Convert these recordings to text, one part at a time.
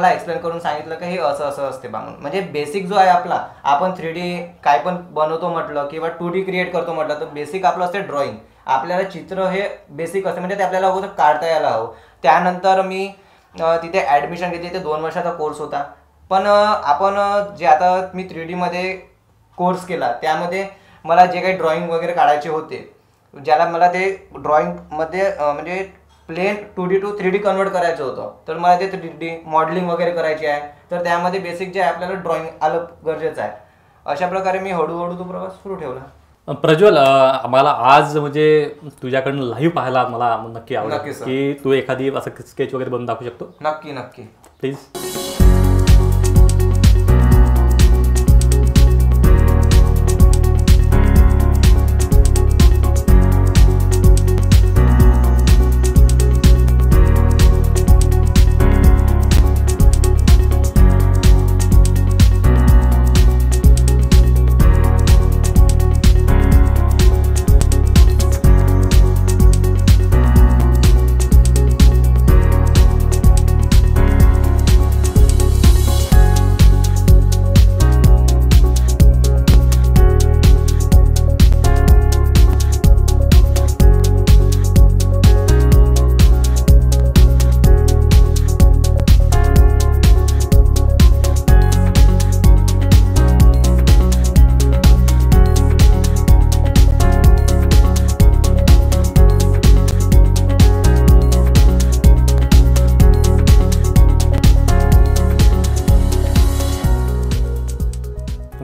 मला एक्सप्लेन करून सांगितलं की हे असं असं असते बा म्हणून म्हणजे बेसिक जो आहे आपला आपण थ्री डी काय पण बनवतो म्हटलं किंवा टू डी क्रिएट करतो म्हटलं तर बेसिक आपलं असते ड्रॉइंग आपल्याला चित्र हे बेसिक असते म्हणजे ते आपल्याला अगोदर काढता यायला हवं. त्यानंतर मी तिथे ॲडमिशन घेतली ते दोन वर्षाचा कोर्स होता. पण आपण जे आता मी थ्री डीमध्ये कोर्स केला त्यामध्ये मला जे काही ड्रॉइंग वगैरे काढायचे होते ज्याला मला ते ड्रॉइंगमध्ये म्हणजे plain two D to three D convert करायचं होतं. तर मला ते थ्री डी मॉडेलिंग वगैरे करायची आहे. तर त्यामध्ये बेसिक जे आहे आपल्याला ड्रॉइंग आलं गरजेचं आहे. अशा प्रकारे मी हळूहळू तो प्रवास सुरू ठेवला. प्रज्वल मला आज म्हणजे तुझ्याकडनं लाईव्ह पाहायला मला नक्की आवडेल. की तू एखादी असं स्केच वगैरे बनवून दाखवू शकतो? नक्की नक्की. प्लीज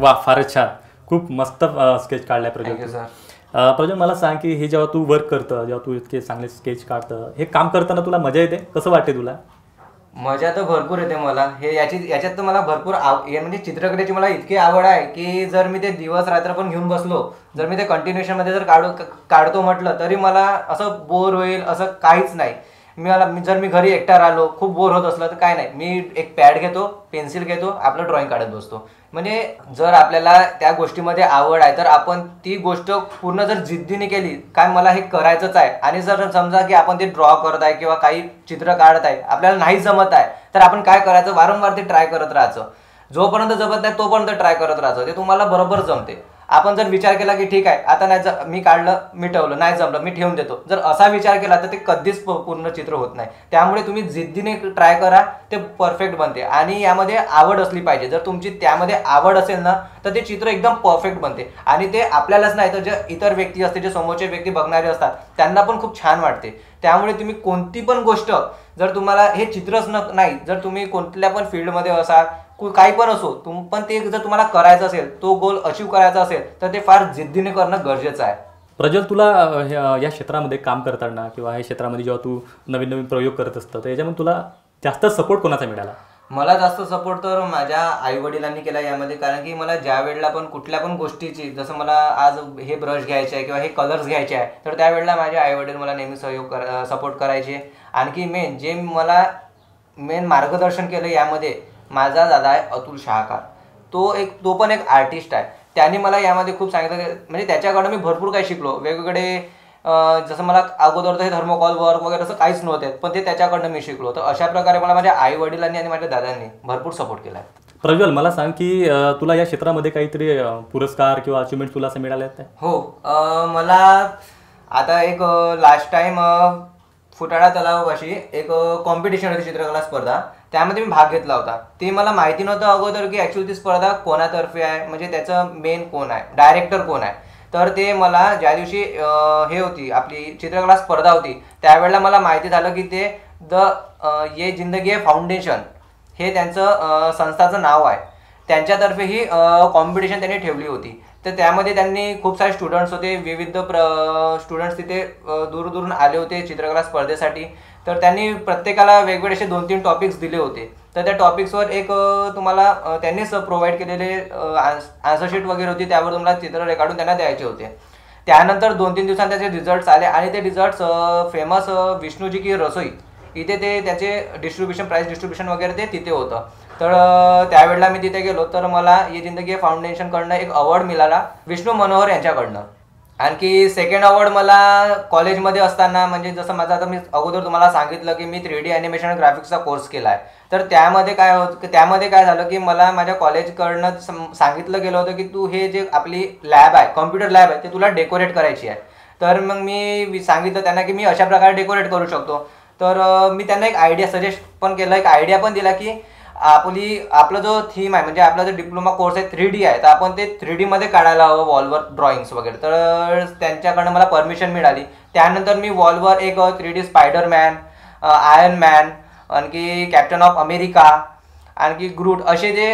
वा फारच छान. खूप मस्त स्केच काढलाय प्रज्वल प्रज्वल मला सांग की हे जेव्हा तू वर्क करतं जेव्हा तू इतके चांगले स्केच काढतं हे काम करताना तुला मजा येते? कसं वाटते तुला? मजा तर भरपूर येते मला. हे याची याच्यात तर मला भरपूर आव म्हणजे चित्रकलेची मला इतकी आवड आहे की जर मी ते दिवस रात्र पण घेऊन बसलो जर मी ते कंटिन्युएशनमध्ये जर काढू काढतो म्हटलं तरी मला असं बोर होईल असं काहीच नाही. मी मला जर मी घरी एकटा राहिलो खूप बोर होत असलं तर काय नाही. मी एक पॅड घेतो पेन्सिल घेतो आपलं ड्रॉइंग काढत बसतो. म्हणजे जर आपल्याला त्या गोष्टीमध्ये आवड आहे तर आपण ती गोष्ट पूर्ण जर जिद्दीने केली काय मला हे करायचंच आहे? आणि जर समजा की आपण ते ड्रॉ करत आहे किंवा काही चित्र काढत आहे आपल्याला नाही जमत आहे तर आपण काय करायचं? वारंवार ते ट्राय करत राहायचं. जोपर्यंत जमत नाही तोपर्यंत ट्राय करत राहायचं. ते तुम्हाला बरोबर जमते. आपण जर विचार केला की ठीक आहे आता नाही ज- मी काढलं मिटवलं नाही जमलं मी ठेवून देतो. जर असा विचार केला तर ते कधीच प- पूर्ण चित्र होत नाही. त्यामुळे तुम्ही जिद्दीने ट्राय करा ते परफेक्ट बनते. आणि यामध्ये आवड असली पाहिजे. जर तुमची त्यामध्ये आवड असेल ना तर ते चित्र एकदम परफेक्ट बनते. आणि ते आपल्यालाच नाही तर जे इतर व्यक्ती असते जे समोरचे व्यक्ती बघणारे असतात त्यांना पण खूप छान वाटते. त्यामुळे तुम्ही कोणती पण गोष्ट जर तुम्हाला हे चित्रच न नाही जर तुम्ही कोणत्या पण फील्डमध्ये असाल काही पण असो तुम पण ते जर तुम्हाला करायचं असेल तो गोल अचीव करायचा असेल तर ते फार जिद्दीने करणं गरजेचं आहे. प्रज्वल तुला या क्षेत्रामध्ये काम करताना किंवा या क्षेत्रामध्ये जेव्हा तू नवीन नवीन प्रयोग करत असतं तर याच्यामध्ये तुला जास्त सपोर्ट कोणाचा मिळाला? मला जास्त सपोर्ट तर माझ्या आई वडिलांनी केला यामध्ये कारण की मला ज्या वेळेला पण कुठल्या पण गोष्टीची जसं मला आज हे ब्रश घ्यायचे आहे किंवा हे कलर्स घ्यायचे आहे तर त्यावेळेला माझे आई वडील मला नेहमी सहयोग कर सपोर्ट करायचे. आणखी मेन जे मला मेन मार्गदर्शन केलं यामध्ये माझा दादा आहे अतुल शहाकार. तो एक तो पण एक आर्टिस्ट आहे. त्यांनी मला यामध्ये खूप सांगितलं म्हणजे त्याच्याकडं मी भरपूर काही शिकलो. वेगवेगळे जसं मला अगोदर हे थर्मोकॉल वर्क वगैरे असं काहीच नव्हते पण ते त्याच्याकडनं मी शिकलो. तर अशा प्रकारे मला माझ्या आई वडिलांनी आणि माझ्या दादांनी भरपूर सपोर्ट केला आहे. प्रज्वल मला सांग की तुला या क्षेत्रामध्ये काहीतरी पुरस्कार किंवा अचिव्हमेंट तुला असं मिळाले हो मला आता एक लास्ट टाइम फुटाळा तलावापाशी एक कॉम्पिटिशन होती चित्रकला स्पर्धा. त्यामध्ये मी भाग घेतला होता. ते मला माहिती नव्हतं अगोदर की ॲक्च्युली ती स्पर्धा कोणातर्फे आहे म्हणजे त्याचं मेन कोण आहे डायरेक्टर कोण आहे. तर ते मला ज्या दिवशी हे होती आपली चित्रकला स्पर्धा होती त्यावेळेला मला माहिती झालं की ते द ये जिंदगी आहे फाउंडेशन हे त्यांचं संस्थाचं नाव आहे. त्यांच्यातर्फे ही कॉम्पिटिशन त्यांनी ठेवली होती. तर त्यामध्ये त्यांनी खूप सारे स्टुडंट्स होते विविध प्र स्टुडंट्स तिथे दूरदूरून आले होते चित्रकला स्पर्धेसाठी. तर त्यांनी प्रत्येकाला वेगवेगळे असे दोन तीन टॉपिक्स दिले होते. तर त्या टॉपिक्सवर एक तुम्हाला त्यांनीच प्रोव्हाइड केलेले आन्सरशीट वगैरे होती त्यावर तुम्हाला चित्र रेखाटून त्यांना द्यायचे होते. त्यानंतर दोन तीन दिवसांत त्याचे रिझल्ट्स आले आणि ते रिझल्ट्स फेमस विष्णूजी की रसोई. इथे ते त्याचे डिस्ट्रीब्युशन प्राईस डिस्ट्रीब्युशन वगैरे ते तिथे होतं. तर त्यावेळेला मी तिथे गेलो तर मला ये जिंदगी फाउंडेशनकडनं एक अवॉर्ड मिळाला विष्णू मनोहर यांच्याकडनं. आणखी सेकंड अवॉर्ड मला कॉलेजमध्ये असताना म्हणजे जसं माझं आता मी अगोदर तुम्हाला सांगितलं की मी थ्री डी ॲनिमेशन ग्राफिक्सचा कोर्स केला आहे तर त्यामध्ये काय होत त्यामध्ये काय झालं की मला माझ्या कॉलेजकडनं सांगितलं गेलं होतं की तू हे जे आपली लॅब आहे कॉम्प्युटर लॅब आहे ते तुला डेकोरेट करायची आहे. तर मग मी सांगितलं त्यांना की मी अशा प्रकारे डेकोरेट करू शकतो. तर मी त्यांना एक आयडिया सजेस्ट पण केलं एक आयडिया पण दिला की आपली आपला जो थीम आहे म्हणजे आपला जो डिप्लोमा कोर्स आहे थ्री डी आहे तर आपण ते थ्री डीमध्ये काढायला हवं वॉलवर ड्रॉइंग्स वगैरे. तर त्यांच्याकडनं मला परमिशन मिळाली. त्यानंतर मी वॉलवर एक three D Spiderman Iron Man आणखी कॅप्टन ऑफ अमेरिका आणखी ग्रूट असे जे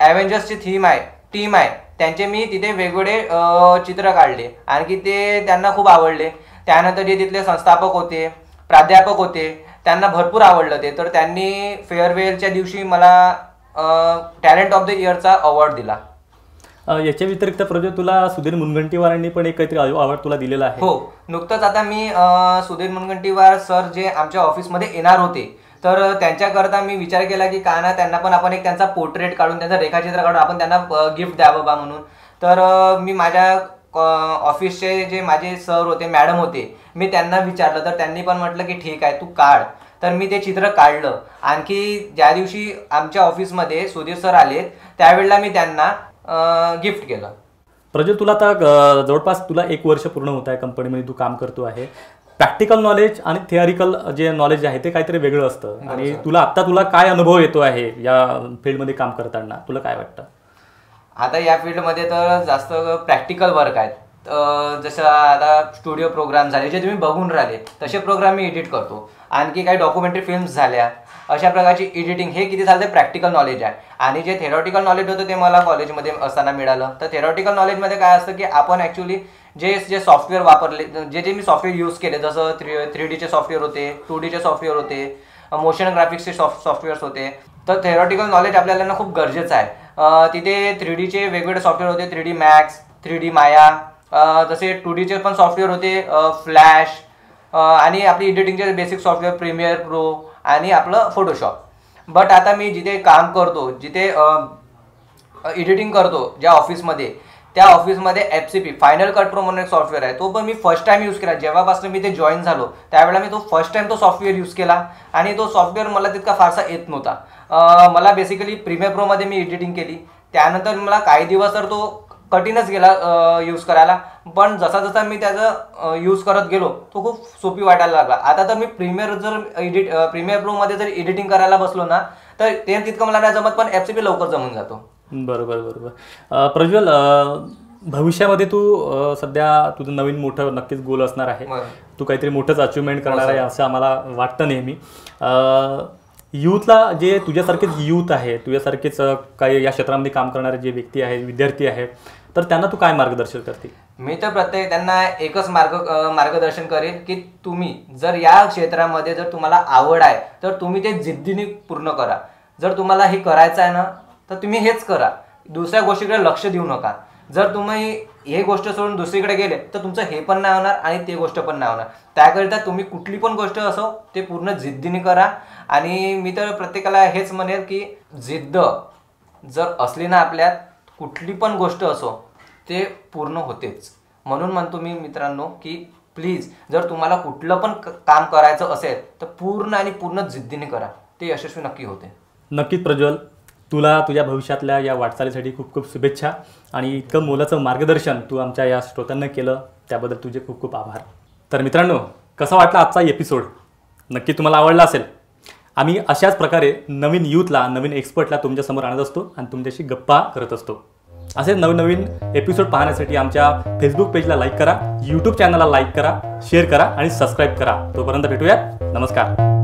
ॲव्हेंजर्सची थीम आहे टीम आहे त्यांचे मी तिथे वेगवेगळे चित्र काढले. आणखी ते त्यांना खूप आवडले. त्यानंतर जे तिथले संस्थापक होते प्राध्यापक होते त्यांना भरपूर आवडलं ते. तर त्यांनी फेअरवेलच्या दिवशी मला टॅलेंट ऑफ द इयरचा अवॉर्ड दिला. याच्या व्यतिरिक्त प्रज्वल तुला सुधीर मुनगंटीवारांनी पण एक काहीतरी अवॉर्ड तुला दिलेला आहे. हो. नुकतंच आता मी सुधीर मुनगंटीवार सर जे आमच्या ऑफिसमध्ये येणार होते तर त्यांच्याकरता मी विचार केला की का ना त्यांना पण आपण एक त्यांचा पोर्ट्रेट काढून त्यांचा रेखाचित्र काढून आपण त्यांना गिफ्ट द्यावं बा म्हणून. तर मी माझ्या ऑफिसचे जे माझे सर होते मॅडम होते मी त्यांना विचारलं. तर त्यांनी पण म्हटलं की ठीक आहे तू काढ. तर मी ते चित्र काढलं. आणखी ज्या दिवशी आमच्या ऑफिसमध्ये सुधीर सर आले त्यावेळेला मी त्यांना गिफ्ट केलं. प्रज्वल तुला आता जवळपास तुला एक वर्ष पूर्ण होत आहे कंपनीमध्ये तू काम करतो आहे. प्रॅक्टिकल नॉलेज आणि थिअरिकल जे नॉलेज आहे ते काहीतरी वेगळं असतं. आणि तुला आत्ता तुला काय अनुभव येतो आहे या फील्डमध्ये काम करताना? तुला काय वाटतं? आता या फील्डमध्ये तर जास्त प्रॅक्टिकल वर्क आहेत. जसं आता स्टुडिओ प्रोग्राम झाले जे तुम्ही बघून राहिले तसे प्रोग्राम मी एडिट करतो. आणखी काही डॉक्युमेंटरी फिल्म्स झाल्या. अशा प्रकारची एडिटिंग हे किती झालं ते प्रॅक्टिकल नॉलेज आहे. आणि जे थेरॉटिकल नॉलेज होतं ते मला कॉलेजमध्ये असताना मिळालं. तर थेरॉटिकल नॉलेजमध्ये काय असतं की आपण ॲक्च्युली जे जे सॉफ्टवेअर वापरले जे जे मी सॉफ्टवेअर यूज केले जसं थ्री थ्री डीचे सॉफ्टवेअर होते टू डीचे सॉफ्टवेअर होते मोशन ग्राफिक्सचे सॉफ्ट सॉफ्टवेअर्स होते. तर थेरॉटिकल नॉलेज आपल्याला ना खूप गरजेचं आहे. तिथे थ्री डीचे वेगवेगळे सॉफ्टवेअर होते three D max three D Maya जसे टू डीचे पण सॉफ्टवेअर होते फ्लॅश आणि आपली एडिटिंगचे बेसिक सॉफ्टवेअर प्रीमियर प्रो आणि आपलं फोटोशॉप बट आता मी जिथे काम करतो जिथे एडिटिंग करतो ज्या ऑफिसमध्ये त्या ऑफिसमध्ये F C P final cut pro म्हणून एक सॉफ्टवेअर आहे. तो पण मी फर्स्ट टाईम यूज केला. जेव्हापासून मी ते जॉईन झालो त्यावेळेला मी तो फर्स्ट टाइम तो सॉफ्टवेअर यूज केला आणि तो सॉफ्टवेअर मला तितका फारसा येत नव्हता. मला बेसिकली प्रीमियर प्रोमध्ये मी एडिटिंग केली. त्यानंतर मला काही दिवस तर तो कठीणच गेला यूज करायला. पण जसा जसा मी त्याचं यूज करत गेलो तो खूप सोपी वाटायला लागला. आता तर मी प्रीमियर जर एडिट प्रीमियर प्रोमध्ये जर एडिटिंग करायला बसलो ना तर ते तितकं मला नाही जमत पण एफ पी लवकर जमून जातो. बरोबर बरोबर. प्रज्वल भविष्यामध्ये तू सध्या तुझं नवीन मोठं नक्कीच गोल असणार आहे. तू काहीतरी मोठंच अचिव्हमेंट करणार आहे असं आम्हाला वाटतं नेहमी. यूथला जे तुझ्यासारखेच यूथ आहे तुझ्यासारखेच काही या क्षेत्रामध्ये काम करणारे जे व्यक्ती आहे विद्यार्थी आहेत तर त्यांना तू काय मार्गदर्शन करते मी तर प्रत्येक त्यांना एकच मार्ग मार्गदर्शन करेन की तुम्ही जर या क्षेत्रामध्ये जर तुम्हाला आवड आहे तर तुम्ही ते जिद्दीने पूर्ण करा. जर तुम्हाला हे करायचं आहे ना तर तुम्ही हेच करा. दुसऱ्या गोष्टीकडे लक्ष देऊ नका. जर तुम्ही हे गोष्ट सोडून दुसरीकडे गेले तर तुमचं हे पण नाही होणार आणि ते गोष्ट पण नाही होणार. त्याकरिता तुम्ही कुठली पण गोष्ट असो ते पूर्ण जिद्दीने करा. आणि मी तर प्रत्येकाला हेच म्हणेल की जिद्द जर असली ना आपल्यात कुठली पण गोष्ट असो ते पूर्ण होतेच. म्हणून म्हणतो मी मित्रांनो की प्लीज जर तुम्हाला कुठलं पण काम करायचं असेल तर पूर्ण आणि पूर्ण जिद्दीने करा. ते यशस्वी नक्की होते. नक्कीच प्रज्वल. तुला तुझ्या भविष्यातल्या या वाटचालीसाठी खूप खूप शुभेच्छा आणि इतकं मोलाचं मार्गदर्शन तू आमच्या या श्रोत्यांना केलं त्याबद्दल तुझे खूप खूप आभार. तर मित्रांनो कसा वाटला आजचा एपिसोड नक्की तुम्हाला आवडला असेल. आम्ही अशाच प्रकारे नवीन यूथला नवीन एक्सपर्टला तुमच्यासमोर आणत असतो आणि तुमच्याशी गप्पा करत असतो. असे नवनवीन एपिसोड पाहण्यासाठी आमच्या फेसबुक पेजला लाईक करा यूट्यूब चॅनलला लाईक करा शेअर करा आणि सबस्क्राईब करा. तोपर्यंत भेटूयात. नमस्कार.